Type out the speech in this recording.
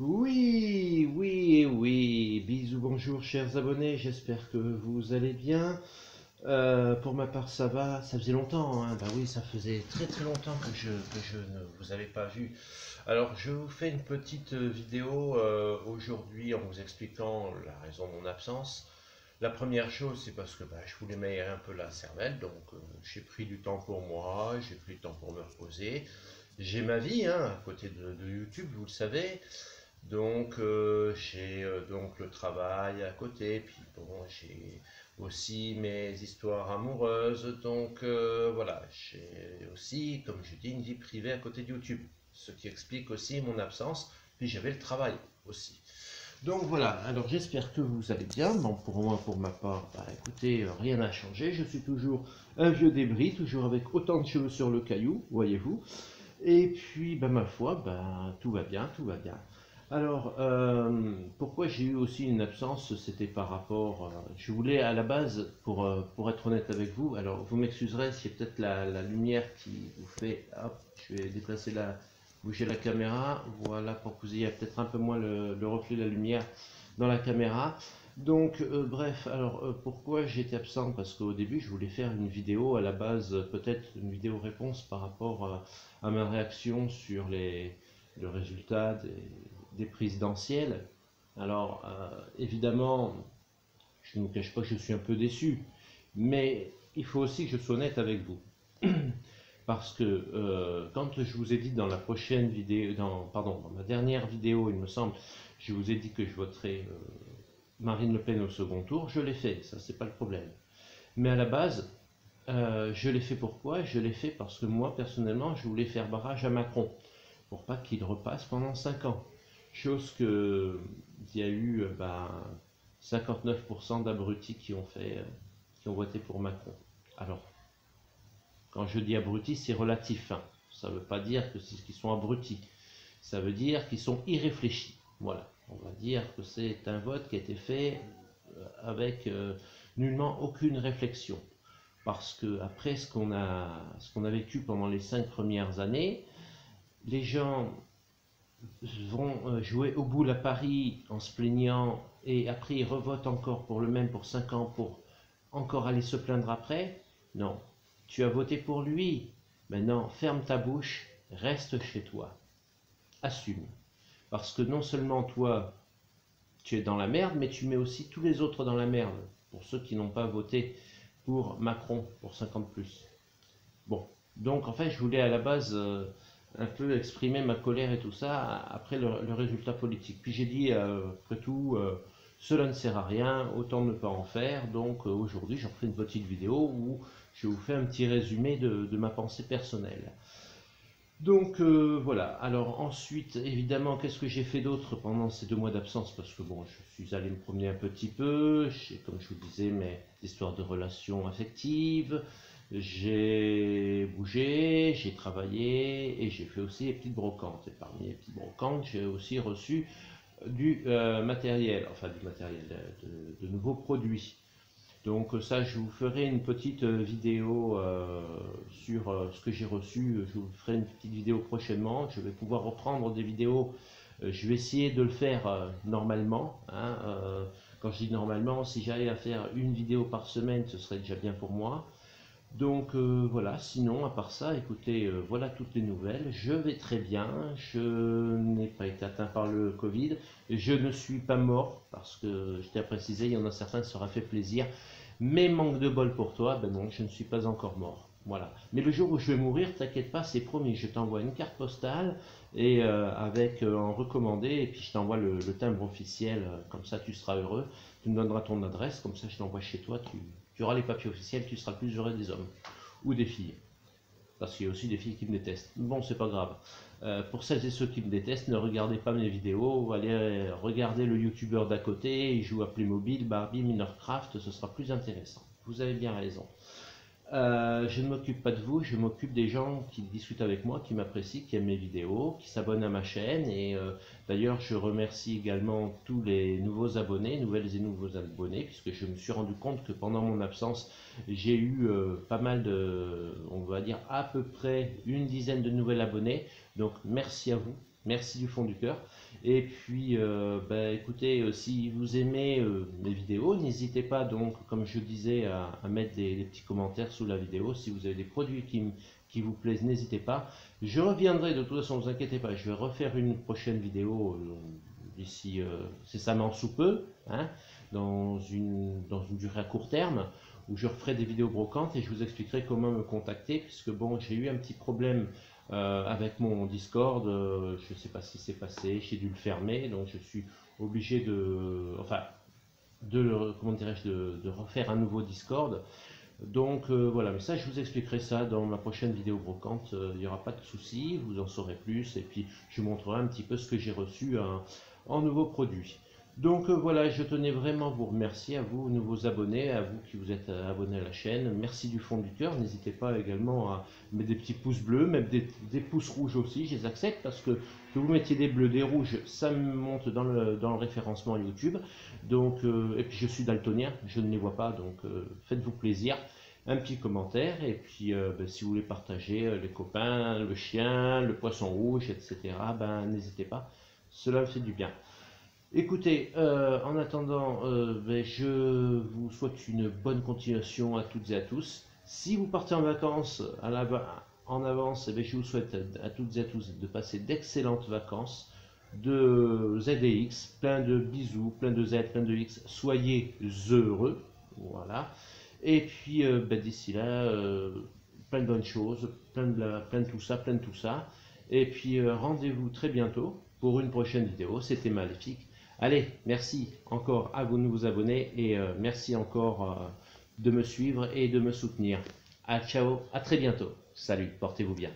Oui, oui, oui. Bisous, bonjour, chers abonnés. J'espère que vous allez bien. Euh, pour ma part, ça va. Ça faisait longtemps. Hein. Bah oui, ça faisait très très longtemps que je, ne vous avais pas vu. Alors, je vous fais une petite vidéo euh, aujourd'hui en vous expliquant la raison de mon absence. La première chose, c'est parce que bah, je voulais m'aérer un peu la cervelle, donc euh, j'ai pris du temps pour moi, j'ai pris du temps pour me reposer. J'ai ma vie hein, à côté de, YouTube, vous le savez. Donc euh, j'ai euh, donc le travail à côté, puis bon j'ai aussi mes histoires amoureuses, donc voilà, j'ai aussi, comme je dis, une vie privée à côté de YouTube, ce qui explique aussi mon absence, puis j'avais le travail aussi. Donc voilà, alors j'espère que vous allez bien. Bon, pour moi, pour ma part, bah, écoutez, euh, rien n'a changé. Je suis toujours un vieux débris, toujours avec autant de cheveux sur le caillou, voyez-vous. Et puis, bah, ma foi, bah, tout va bien, tout va bien. Alors, euh, pourquoi j'ai eu aussi une absence C'était par rapport. Euh, je voulais à la base, pour, pour être honnête avec vous, alors vous m'excuserez a peut-être la, lumière qui vous fait. Hop, je vais déplacer la, bouger la caméra, voilà, pour que vous ayez peut-être un peu moins le, reflet de la lumière dans la caméra. Donc, euh, bref, alors euh, pourquoi j'étais absent? Parce qu'au début, je voulais faire une vidéo à la base, peut-être une vidéo réponse par rapport à, ma réaction sur les, le résultat des, présidentielles. Alors, euh, évidemment, je ne vous cache pas que je suis un peu déçu, mais il faut aussi que je sois honnête avec vous. parce que euh, quand je vous ai dit dans la prochaine vidéo, pardon, dans ma dernière vidéo, il me semble, je vous ai dit que je voterais euh, Marine Le Pen au second tour, je l'ai fait, ça c'est pas le problème. Mais à la base, euh, je l'ai fait pourquoi? Je l'ai fait parce que moi personnellement, je voulais faire barrage à Macron pour pas qu'il repasse pendant 5 ans. Chose que il y a eu 59% ben, d'abrutis qui ont fait, qui ont voté pour Macron. Alors quand je dis abrutis, c'est relatif. Hein. Ça ne veut pas dire que c'est qu'ils sont abrutis. Ça veut dire qu'ils sont irréfléchis. Voilà. On va dire que c'est un vote qui a été fait euh, avec euh, nullement aucune réflexion. Parce que après ce qu'on a, ce qu'on a vécu pendant les cinq premières années, les gens vont euh, jouer au bout à Paris en se plaignant et après ils revotent encore pour le même pour cinq ans pour encore aller se plaindre après. Non, tu as voté pour lui. Maintenant, ferme ta bouche, reste chez toi. Assume. Parce que non seulement toi, tu es dans la merde, mais tu mets aussi tous les autres dans la merde. Pour ceux qui n'ont pas voté pour Macron, pour 50 plus. Bon, donc en fait, je voulais à la base euh, un peu exprimer ma colère et tout ça après le, résultat politique. Puis j'ai dit, euh, après tout, euh, cela ne sert à rien, autant ne pas en faire. Donc aujourd'hui, j'en fais une petite vidéo où je vous fais un petit résumé de, ma pensée personnelle. Donc euh, voilà, alors ensuite, évidemment, qu'est-ce que j'ai fait d'autre pendant ces deux mois d'absence? Parce que bon, je suis allé me promener un petit peu, comme je vous disais, mes histoires de relations affectives, j'ai bougé, j'ai travaillé et j'ai fait aussi des petites brocantes. Et parmi les petites brocantes, j'ai aussi reçu du euh, matériel, enfin du matériel, de nouveaux produits. Donc ça, je vous ferai une petite euh, vidéo euh, sur euh, ce que j'ai reçu. Je vous ferai une petite vidéo prochainement. Je vais pouvoir reprendre des vidéos. je vais essayer de le faire normalement. Hein, quand je dis normalement, si j'arrive à faire une vidéo par semaine, ce serait déjà bien pour moi. Donc voilà, sinon, à part ça, écoutez, voilà toutes les nouvelles. Je vais très bien, je n'ai pas été atteint par le Covid, je ne suis pas mort, parce que je tiens à préciser, il y en a certains qui sera fait plaisir. Mais manque de bol pour toi, ben non, je ne suis pas encore mort. Voilà. Mais le jour où je vais mourir, t'inquiète pas, c'est promis. Je t'envoie une carte postale et euh, avec euh, en recommandé, et puis je t'envoie le, timbre officiel. Euh, comme ça, tu seras heureux. Tu me donneras ton adresse, comme ça, je l'envoie chez toi. Tu, tu, auras les papiers officiels, tu seras plus heureux des hommes ou des filles. Parce qu'il y a aussi des filles qui me détestent. Bon, c'est pas grave. Euh, pour celles et ceux qui me détestent, ne regardez pas mes vidéos, allez regarder le youtubeur d'à côté, il joue à Playmobil, Barbie, Minercraft, ce sera plus intéressant. Vous avez bien raison. Euh, je ne m'occupe pas de vous, je m'occupe des gens qui discutent avec moi, qui m'apprécient, qui aiment mes vidéos, qui s'abonnent à ma chaîne. Et euh, d'ailleurs, je remercie également tous les nouveaux abonnés, nouvelles et nouveaux abonnés, puisque je me suis rendu compte que pendant mon absence, j'ai eu euh, pas mal de, on va dire à peu près une dizaine de nouvelles abonnés. Donc merci à vous, merci du fond du cœur. Et puis, euh, bah, écoutez, euh, si vous aimez euh, mes vidéos, n'hésitez pas donc, comme je disais, à, mettre des, petits commentaires sous la vidéo. Si vous avez des produits qui, vous plaisent, n'hésitez pas. Je reviendrai, de toute façon, ne vous inquiétez pas, je vais refaire une prochaine vidéo d'ici, c'est ça sous peu, hein, dans une durée à court terme où je referai des vidéos brocantes et je vous expliquerai comment me contacter, puisque bon, j'ai eu un petit problème euh, avec mon Discord, euh, je ne sais pas si c'est passé, j'ai dû le fermer, donc je suis obligé de, enfin, de, comment dirais-je, de, refaire un nouveau Discord. Donc euh, voilà, mais ça je vous expliquerai ça dans ma prochaine vidéo brocante, il n'y aura pas de souci, vous en saurez plus, et puis je vous montrerai un petit peu ce que j'ai reçu en nouveaux produits. Donc euh, voilà, je tenais vraiment à vous remercier, à vous, nouveaux abonnés, à vous qui vous êtes euh, abonnés à la chaîne. Merci du fond du cœur. N'hésitez pas également à mettre des petits pouces bleus, même des, pouces rouges aussi, je les accepte parce que que vous mettiez des bleus, des rouges, ça monte dans le, dans le référencement YouTube. Donc, euh, et puis je suis daltonien, je ne les vois pas, donc faites-vous plaisir. Un petit commentaire, et puis ben, si vous voulez partager les copains, le chien, le poisson rouge, etc., ben, n'hésitez pas, cela me fait du bien. Écoutez, euh, en attendant, euh, ben, je vous souhaite une bonne continuation à toutes et à tous. Si vous partez en vacances en avance, eh ben, je vous souhaite à toutes et à tous de passer d'excellentes vacances, de ZX, plein de bisous, plein de Z, plein de X. Soyez heureux, voilà. Et puis euh, ben, d'ici là, plein de bonnes choses, plein de, plein de tout ça, plein de tout ça. Et puis rendez-vous très bientôt pour une prochaine vidéo. C'était Maléfique. Allez, merci encore à vous de vous abonner et euh, merci encore euh, de me suivre et de me soutenir. À ciao, à très bientôt. Salut, portez-vous bien.